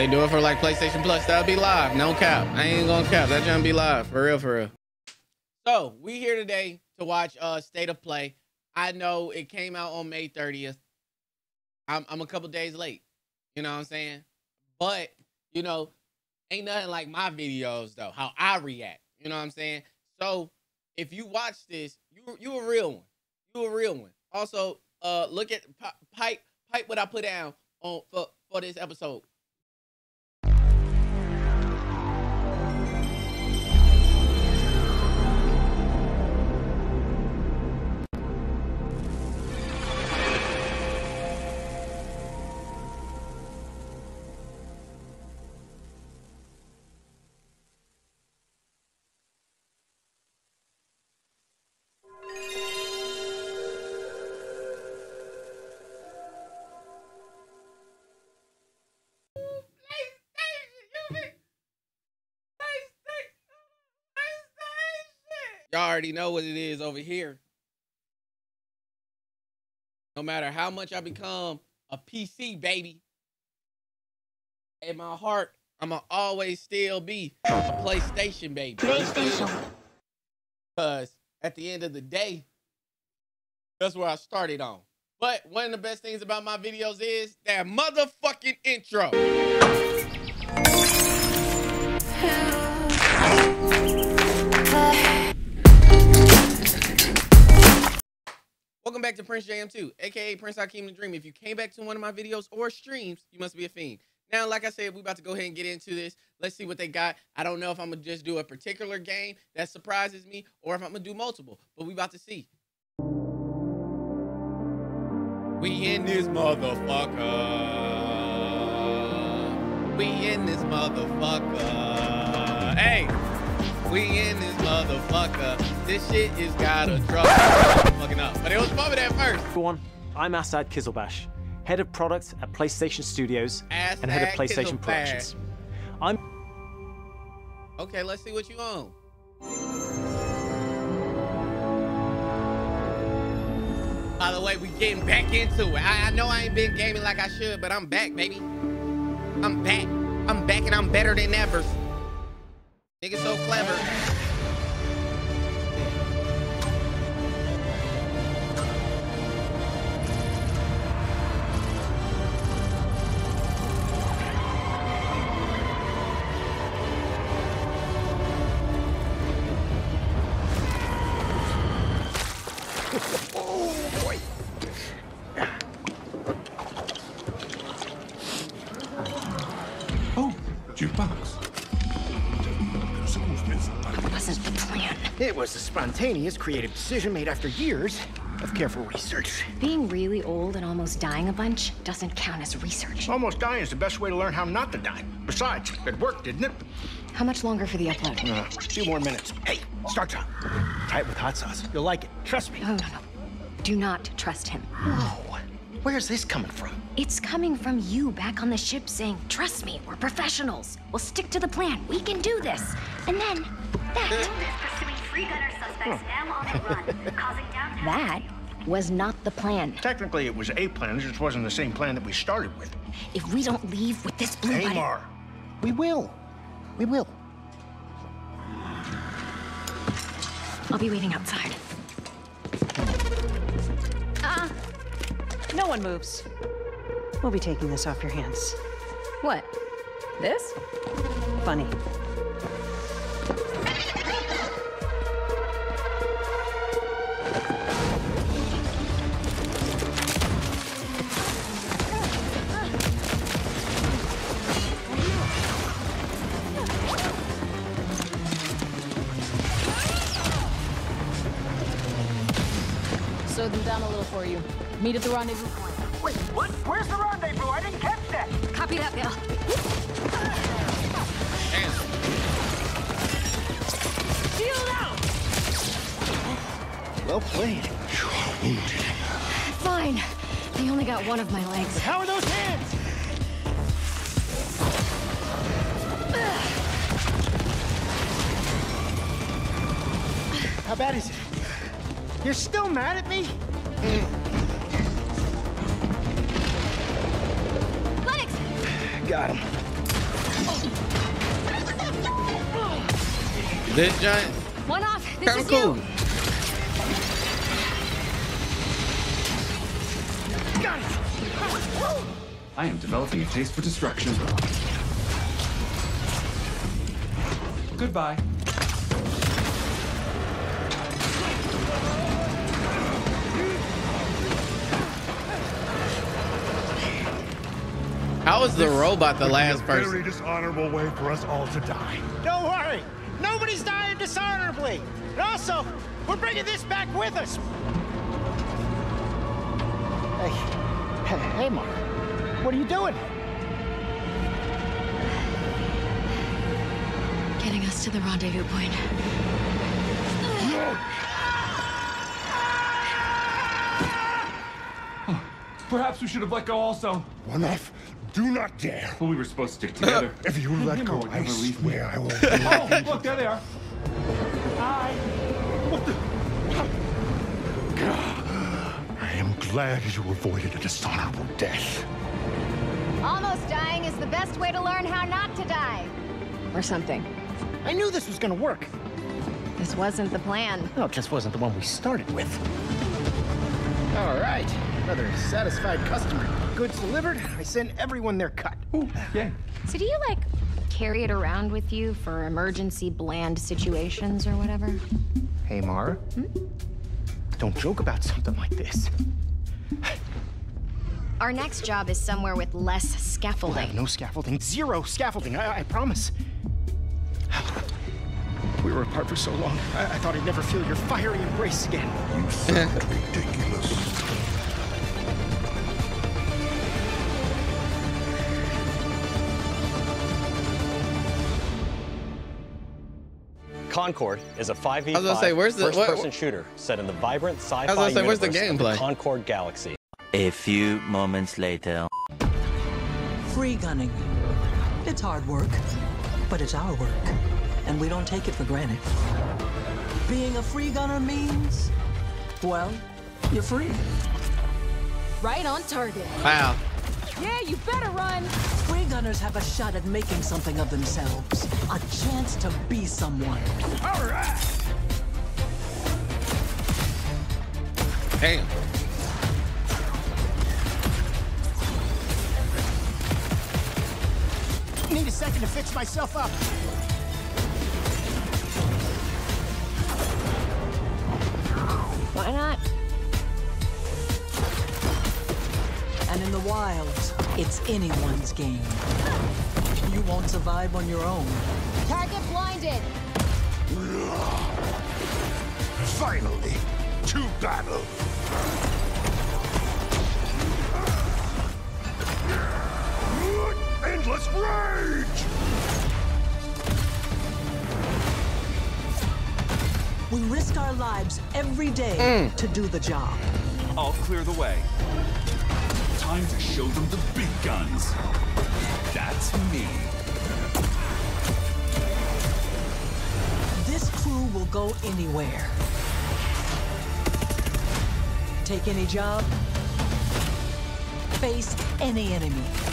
they do it for like PlayStation Plus, that'll be live. No cap. I ain't gonna cap. That gonna be live. For real, for real. So we here today to watch uh State of Play. I know it came out on May 30th. I'm I'm a couple days late. You know what I'm saying? But you know, ain't nothing like my videos though. How I react. You know what I'm saying? So if you watch this, you you a real one. You a real one. Also, uh, look at pipe pipe what I put down on for for this episode. Already know what it is over here. No matter how much I become a PC baby, in my heart, I'ma always still be a PlayStation baby. PlayStation. Because at the end of the day, that's where I started on. But one of the best things about my videos is that motherfucking intro. To Prince JM2, aka Prince Hakeem the Dream. If you came back to one of my videos or streams, you must be a fiend. Now, like I said, we're about to go ahead and get into this. Let's see what they got. I don't know if I'm gonna just do a particular game that surprises me or if I'm gonna do multiple, but we about to see. We in this motherfucker. We in this motherfucker. Hey, we in this motherfucker. This shit is gotta drop. fucking up. But it was bumping at first. Everyone, I'm Asad Qizilbash, head of product at PlayStation Studios and head of PlayStation. Productions. I'm Okay, let's see what you own. By the way, we getting back into it. I, I know I ain't been gaming like I should, but I'm back, baby. I'm back. I'm back and I'm better than ever. Nigga so clever. Oh, jukebox. Wasn't the plan. It was a spontaneous, creative decision made after years of careful research. Being really old and almost dying a bunch doesn't count as research. Almost dying is the best way to learn how not to die. Besides, it worked, didn't it? How much longer for the upload? Uh, a few more minutes. Hey, start time. Try it with hot sauce. You'll like it. Trust me. No, no, no. Do not trust him. Whoa. Where's this coming from? It's coming from you back on the ship saying, Trust me, we're professionals. We'll stick to the plan. We can do this. And then that. pursuing free gunner suspects now on the run, causing downtown. That was not the plan. Technically, it was a plan. It just wasn't the same plan that we started with. If we don't leave with this blue button- we will. We will. I'll be waiting outside. Uh, no one moves. We'll be taking this off your hands. What? This? Funny. Meet at the rendezvous point. Wait, what? Where's the rendezvous? I didn't catch that. Copy that, Bill. Shield out! Well played. Fine. They only got one of my legs. How are those hands? How bad is it? You're still mad at me? Hmm. Got him. This giant One off. This kind is cool. you. I am developing a taste for destruction. Goodbye. How is the robot the would be last a person? Very dishonorable way for us all to die. Don't worry. Nobody's dying dishonorably. And also, we're bringing this back with us. Hey, hey, hey, Mark. What are you doing? Getting us to the rendezvous point. Perhaps we should have let go also. One off. Do not dare. Well, we were supposed to stick together. If you let go, would I never leave swear I will. oh, look, there they are. I am glad you avoided a dishonorable death. Almost dying is the best way to learn how not to die. Or something. I knew this was gonna work. This wasn't the plan. No, it just wasn't the one we started with. All right, another satisfied customer. Goods delivered. I send everyone their cut. Yay. So do you like carry it around with you for emergency bland situations or whatever? Hey, Mara. Hmm? Don't joke about something like this. Our next job is somewhere with less We'll have scaffolding. no scaffolding. Zero scaffolding. I, I promise. We were apart for so long. I, I thought I'd never feel your fiery embrace again. You sound ridiculous. Concord is a 5v5 I say, where's the- first-person shooter set in the vibrant sci-fi gonna say, where's the universe of gameplay? Concord Galaxy. A few moments later. Free gunning. It's hard work, but it's our work, and we don't take it for granted. Being a free gunner means, well, you're free. Right on target. Wow. Yeah, you better run. Free gunners have a shot at making something of themselves, a chance to be someone. All right. Damn. Need a second to fix myself up. Why not? In the wilds, it's anyone's game. You won't survive on your own. Target blinded. Finally, to battle. Endless rage! We risk our lives every day mm. to do the job. I'll clear the way. Time to show them the big guns. That's me. This crew will go anywhere. Take any job. Face any enemy.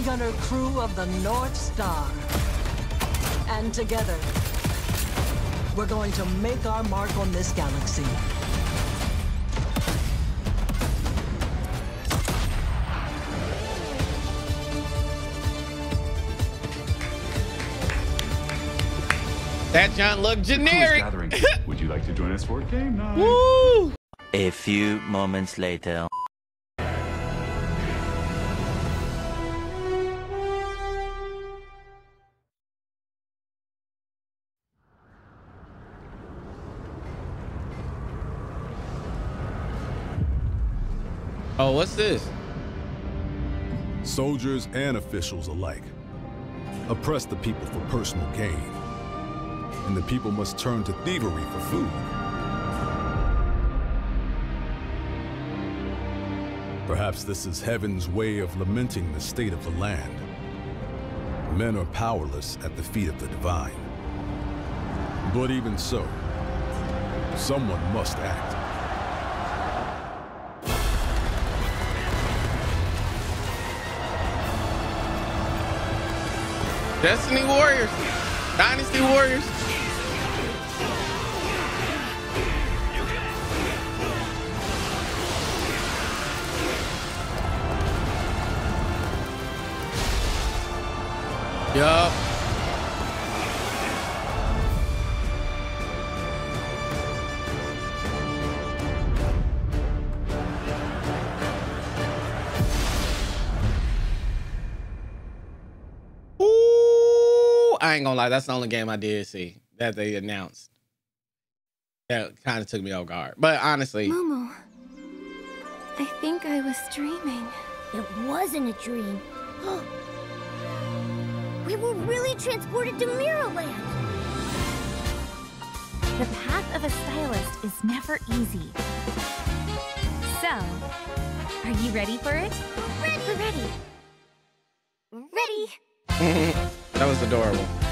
We're the Free Gunner crew of the North Star. And together, we're going to make our mark on this galaxy. That John looked Crew is generic. gathering. Would you like to join us for game night? Woo! A few moments later. What's this? Soldiers and officials alike oppress the people for personal gain. And the people must turn to thievery for food. Perhaps this is heaven's way of lamenting the state of the land. Men are powerless at the feet of the divine. But even so, someone must act. Destiny Warriors. Dynasty Warriors. Yup. I ain't gonna lie. That's the only game I did see that they announced. That kind of took me off guard. But honestly, Momo, I think I was dreaming. It wasn't a dream. we were really transported to Mirrorland. The path of a stylist is never easy. So, are you ready for it? Ready, ready. Ready. that was adorable.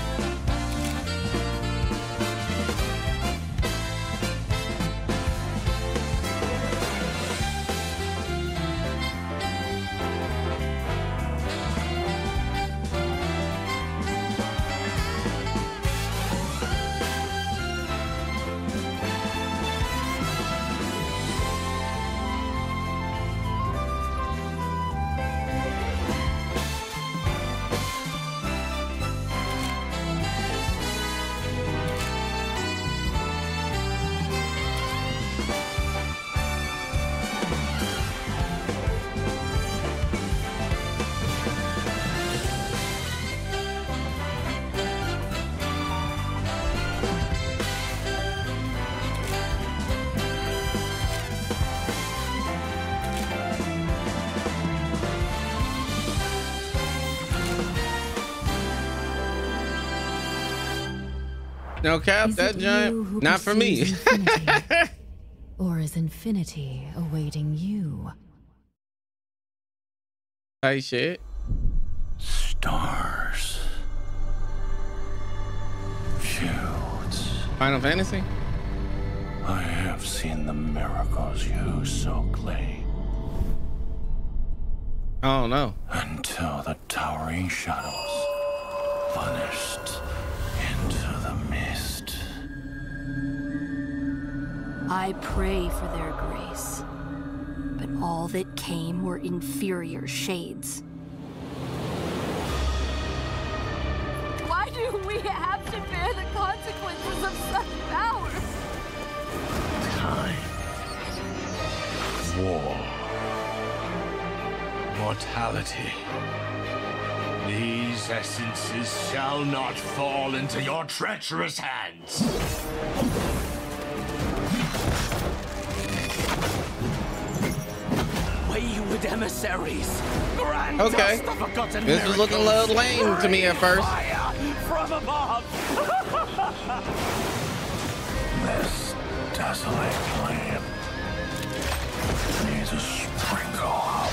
No cap, Is that giant, not for me. or is infinity awaiting you? Hey, shit. Stars. Feuds. Final Fantasy? I have seen the miracles you so claim. Oh no. Until the towering shadows vanished I pray for their grace. But all that came were inferior shades. Why do we have to bear the consequences of such power? Time. War. Mortality. These essences shall not fall into your treacherous hands. Wayward emissaries. Grant Okay. us the forgotten This was looking a little lame to me at first. From above. This desolate land needs a sprinkle of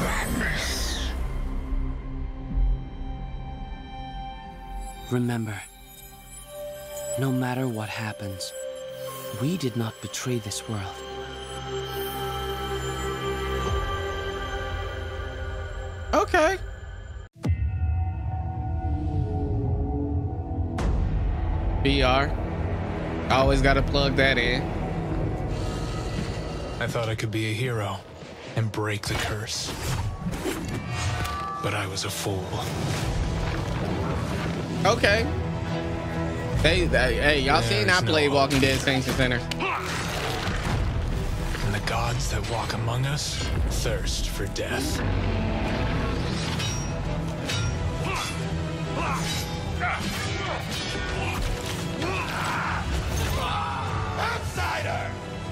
madness. Remember, no matter what happens, we did not betray this world. Okay. VR. Always got to plug that in. I thought I could be a hero and break the curse. But I was a fool. Okay. Hey, hey, hey y'all seen I There's no played. Walking Dead Saints and Sinners. And the gods that walk among us thirst for death.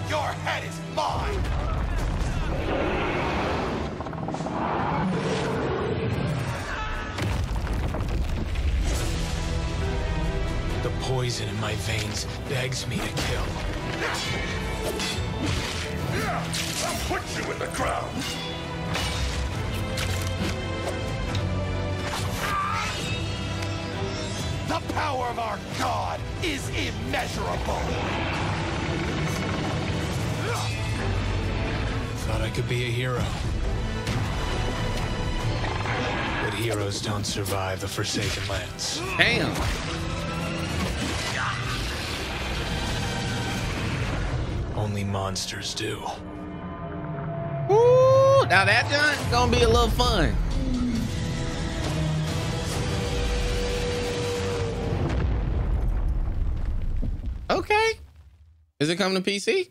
Your head is mine! The poison in my veins begs me to kill. I'll put you in the ground. The power of our god is immeasurable. Thought I could be a hero. But heroes don't survive the Forsaken Lands. Damn. Only monsters do. Ooh, now that joint's gonna be a little fun. Okay. Is it coming to PC?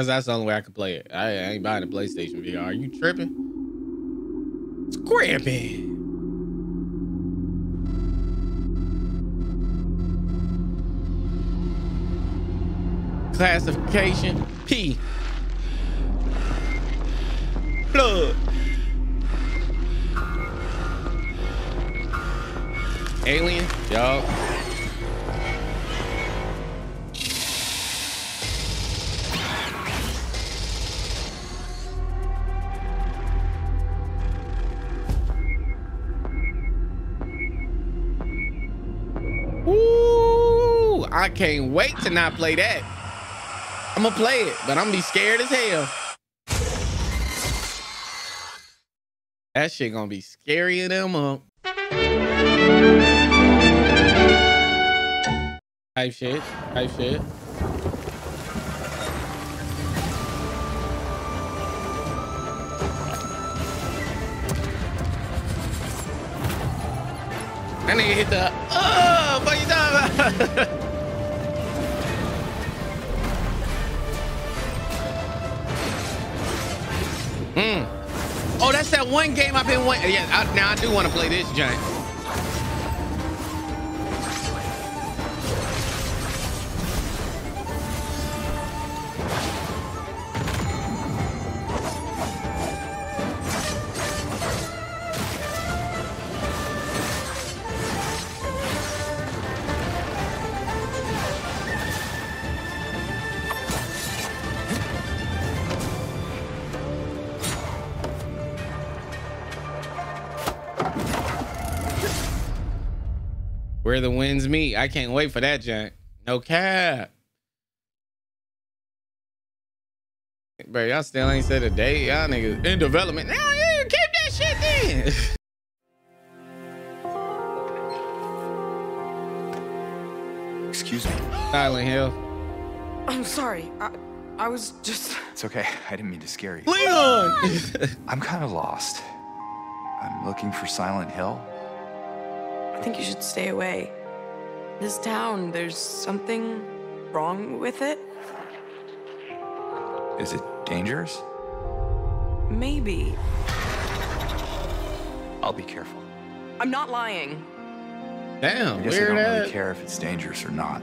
Cause that's the only way I can play it. I, I ain't buying a PlayStation VR. Are you tripping? Scrappy. Classification P. Blood. Alien, y'all. I can't wait to not play that. I'm gonna play it, but I'm gonna be scared as hell. That shit gonna be scary in them up. Type shit. Type shit. That nigga hit the uh, oh, what you talking about? Hmm. Oh, that's that one game I've been waiting. Yeah, I, now I do want to play this giant. Where the winds meet. I can't wait for that giant. No cap. Bro, y'all still ain't said a date. Y'all niggas in development. Now yeah, keep that shit then. Excuse me. Silent Hill. I'm sorry. I, I was just. It's okay. I didn't mean to scare you. Leon! I'm kind of lost. I'm looking for Silent Hill. I think you should stay away. This town, there's something wrong with it. Is it dangerous? Maybe. I'll be careful. I'm not lying. Damn, I guess I don't ass. really care if it's dangerous or not.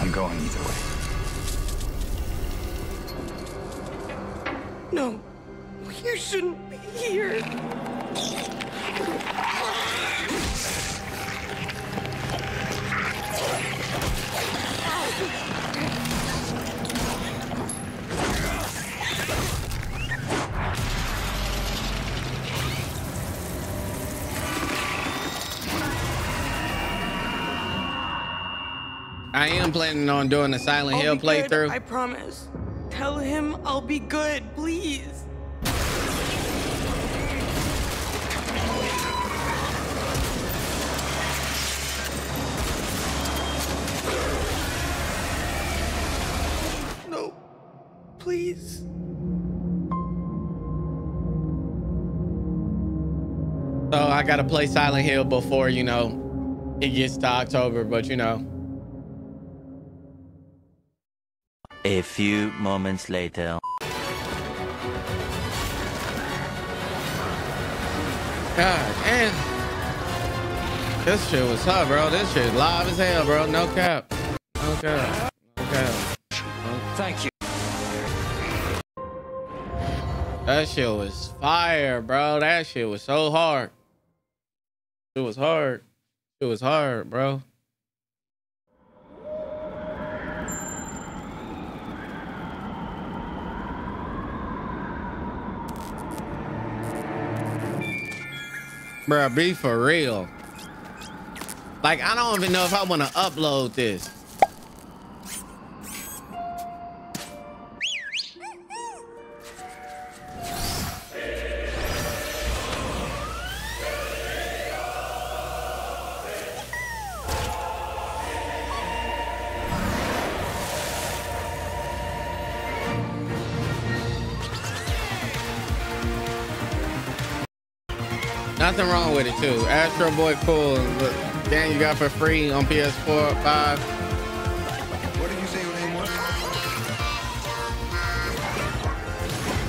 I'm going either way. No, you shouldn't be here. I am planning on doing a Silent I'll Hill good, playthrough. I promise. Tell him I'll be good, please. I gotta play Silent Hill before, you know, it gets to October, but you know. A few moments later. God damn. This shit was tough, bro. This shit live as hell, bro. No cap. No cap. No cap. Thank you. That shit was fire, bro. That shit was so hard. It was hard. It was hard, bro. Bro, be for real. Like, I don't even know if I want to upload this. Nothing wrong with it too. Astro Bot cool. But damn, you got for free on PS4, 5. What did you say your name was?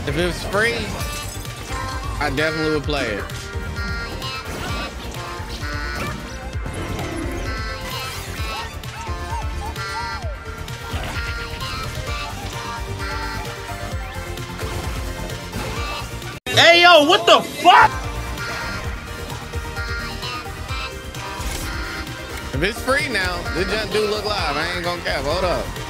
If it was free, I definitely would play it. Hey, yo, what the fuck? If it's free now, this junk do look live. I ain't gonna cap. Hold up.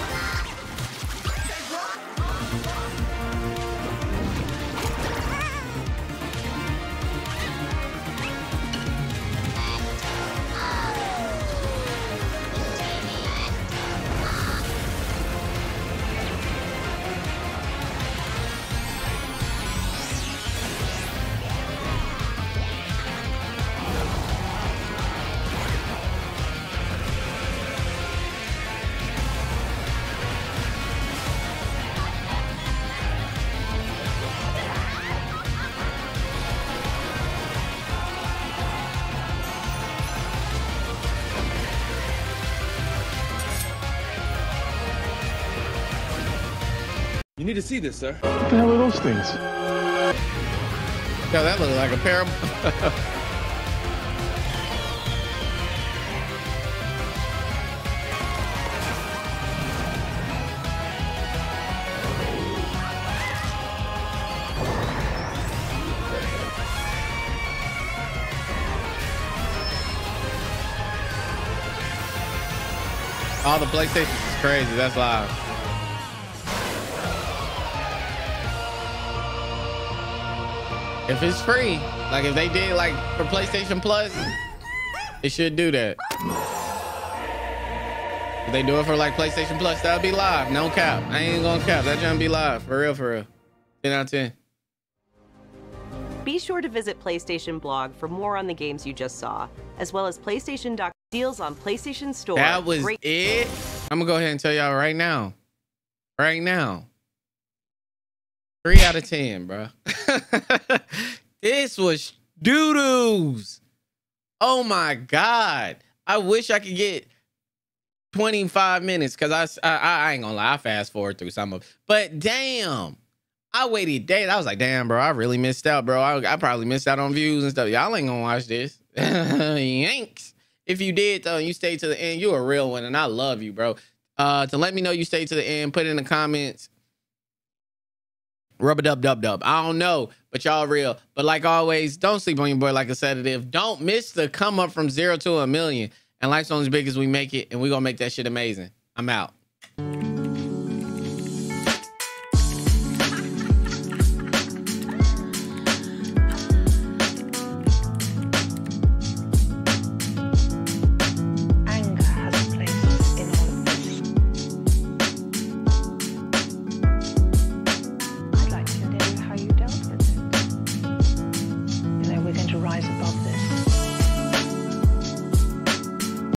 You need to see this, sir. What the hell are those things? Yo, that looks like a parable. All the PlayStations is crazy. That's live. If it's free, like if they did like for PlayStation Plus, it should do that. If they do it for like PlayStation Plus, that'll be live. No cap. I ain't gonna cap. That gonna be live. For real, for real. 10 out of 10. Be sure to visit PlayStation blog for more on the games you just saw, as well as PlayStation Doc deals on PlayStation Store. That was Great- it. I'm gonna go ahead and tell y'all right now. Right now. Three out of ten, bro. this was doo doos. Oh my god. I wish I could get 25 minutes because I, I I ain't gonna lie, I fast forward through some of but damn. I waited days. I was like, damn, bro, I really missed out, bro. I, I probably missed out on views and stuff. Y'all ain't gonna watch this. Yanks. If you did though, and you stayed to the end, you a real one, and I love you, bro. Uh, to let me know you stayed to the end, put in the comments. Rub a dub dub dub. I don't know, but y'all real. But like always, don't sleep on your boy like a sedative. Don't miss the come up from zero to a million. And life's only as big as we make it, and we gonna make that shit amazing. I'm out.